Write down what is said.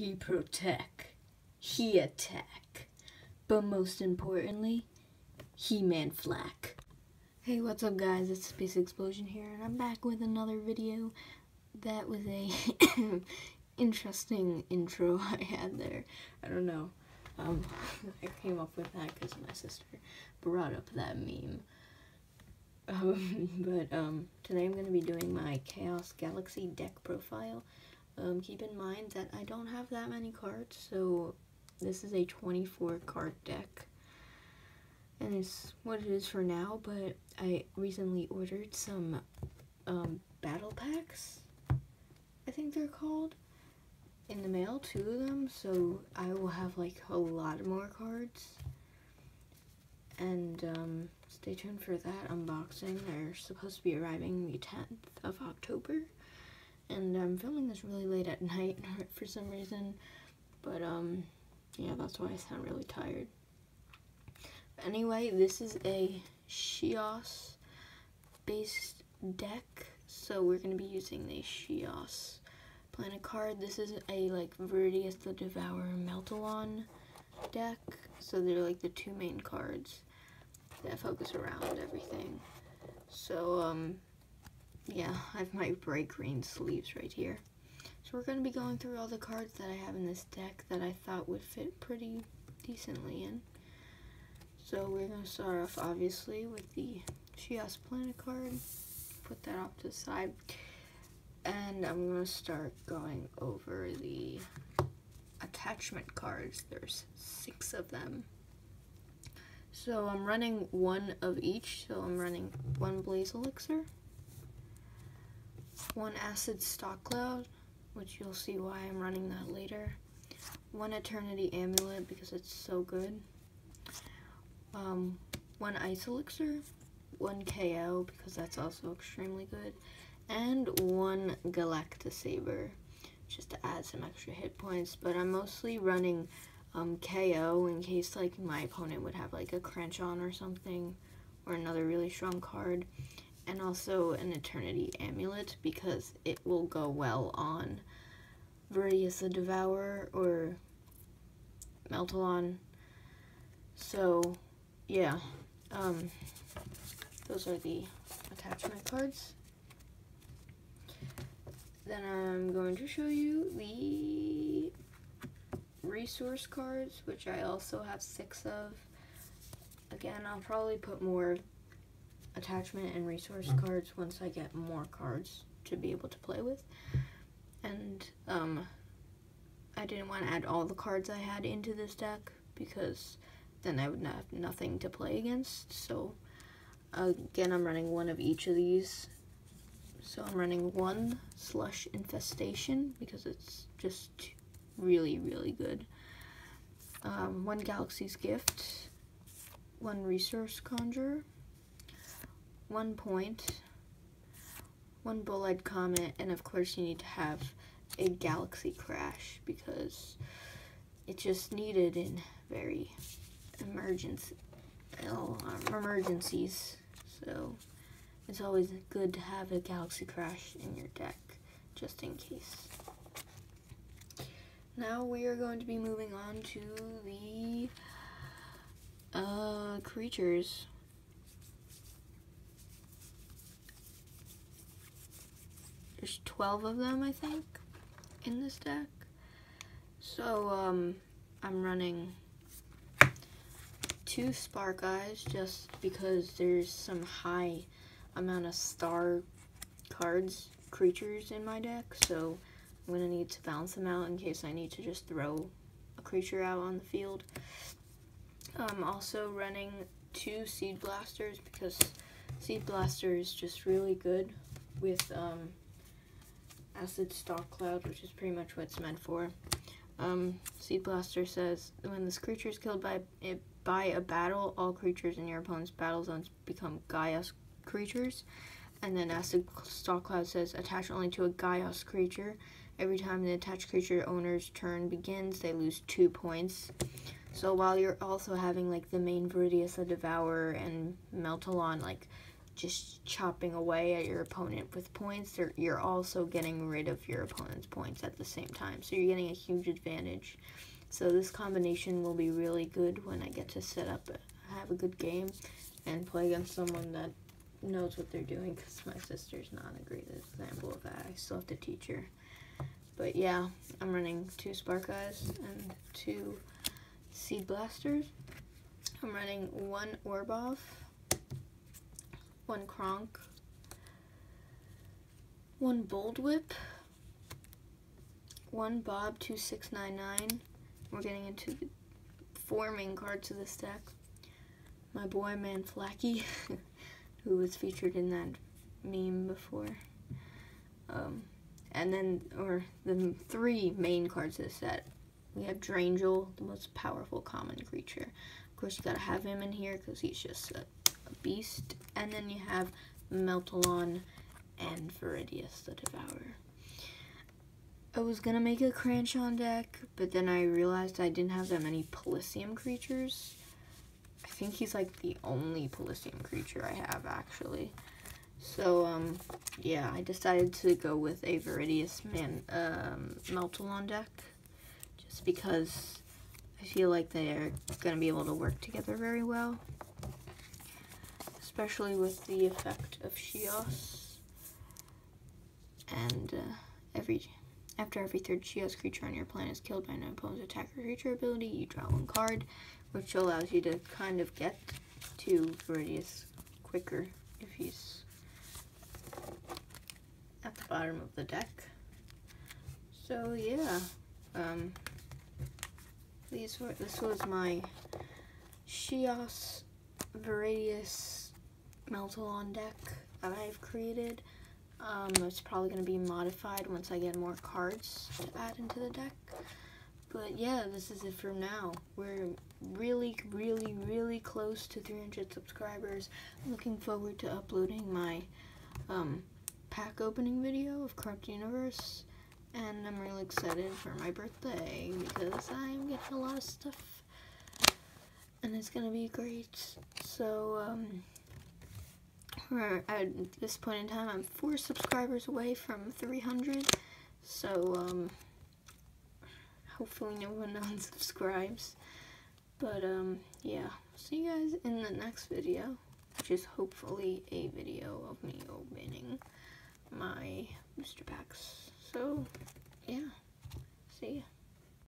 He protect. He attack. But most importantly, he man flack. Hey, what's up guys? It's Space Explosion here and I'm back with another video. That was a interesting intro I had there. I don't know. Um, I came up with that because my sister brought up that meme. Um, but um, today I'm going to be doing my Chaos Galaxy deck profile. Um, keep in mind that I don't have that many cards, so this is a 24 card deck. And it's what it is for now, but I recently ordered some um, battle packs, I think they're called, in the mail, two of them, so I will have like a lot more cards. And um, stay tuned for that unboxing. They're supposed to be arriving the 10th of October and I'm filming this really late at night for some reason, but um, yeah, that's why I sound really tired. Anyway, this is a Shios based deck, so we're going to be using the Shios planet card. This is a like Viridius the Devourer Meltalon deck, so they're like the two main cards that focus around everything. So, um, yeah, I have my bright green sleeves right here. So we're going to be going through all the cards that I have in this deck that I thought would fit pretty decently in. So we're going to start off obviously with the Shios Planet card. Put that off to the side. And I'm going to start going over the attachment cards. There's six of them. So I'm running one of each. So I'm running one Blaze Elixir one Acid Stock Cloud, which you'll see why I'm running that later. One Eternity Amulet, because it's so good. Um, one Ice Elixir, one KO, because that's also extremely good. And one Galacta Saber, just to add some extra hit points. But I'm mostly running um, KO in case like my opponent would have like a Crunchon or something, or another really strong card and also an Eternity Amulet because it will go well on Viridius the Devourer or Meltalon. So, yeah, um, those are the attachment cards. Then I'm going to show you the resource cards, which I also have six of. Again, I'll probably put more attachment and resource mm. cards once I get more cards to be able to play with. And um, I didn't want to add all the cards I had into this deck because then I would have nothing to play against. So again, I'm running one of each of these. So I'm running one Slush Infestation because it's just really, really good. Um, one Galaxy's Gift, one Resource Conjurer, one point, one bullite comet, and of course you need to have a galaxy crash because it's just needed in very emergency oh, emergencies. So it's always good to have a galaxy crash in your deck just in case. Now we are going to be moving on to the uh, creatures. There's 12 of them, I think, in this deck. So, um, I'm running two Spark Eyes just because there's some high amount of star cards, creatures in my deck, so I'm going to need to balance them out in case I need to just throw a creature out on the field. I'm also running two Seed Blasters because Seed Blaster is just really good with um, Acid Stock Cloud, which is pretty much what it's meant for. Um, Seed Blaster says, when this creature is killed by, it, by a battle, all creatures in your opponent's battle zones become Gaia's creatures. And then Acid Stock Cloud says, attach only to a Gaia's creature. Every time the attached creature owner's turn begins, they lose two points. So while you're also having like the main Viridius the Devourer and Meltalon like just chopping away at your opponent with points, you're also getting rid of your opponent's points at the same time. So you're getting a huge advantage. So this combination will be really good when I get to set up, have a good game, and play against someone that knows what they're doing because my sister's not a great example of that. I still have to teach her. But yeah, I'm running two Spark Eyes and two Seed Blasters. I'm running one Orboff, one Kronk, one Bold Whip, one Bob 2699. We're getting into the four main cards of this deck. My boy Manflacky, who was featured in that meme before. Um, and then, or the three main cards of the set. We have Drangel, the most powerful common creature. Of course, you gotta have him in here because he's just a, beast. And then you have Meltalon and Viridius the Devourer. I was gonna make a Cranchon deck, but then I realized I didn't have that many Pelisium creatures. I think he's like the only Pelisium creature I have, actually. So, um, yeah, I decided to go with a Viridius Man, um, Meltalon deck, just because I feel like they're going to be able to work together very well, especially with the effect of Shios, and, uh, every, after every third Shios creature on your planet is killed by an opponent's attacker creature ability, you draw one card, which allows you to kind of get to Viridius quicker if he's at the bottom of the deck. So yeah, um, these were, this was my Shios Viridius Meltalon deck that I've created. Um, it's probably going to be modified once I get more cards to add into the deck. But yeah, this is it for now. We're really, really, really close to 300 subscribers. I'm looking forward to uploading my um, pack opening video of Corrupt Universe. And I'm really excited for my birthday because I'm getting a lot of stuff. And it's going to be great. So, um, at this point in time, I'm four subscribers away from 300. So, um, hopefully no one unsubscribes. But, um, yeah. See you guys in the next video, which is hopefully a video of me opening my booster packs. So, yeah. See ya.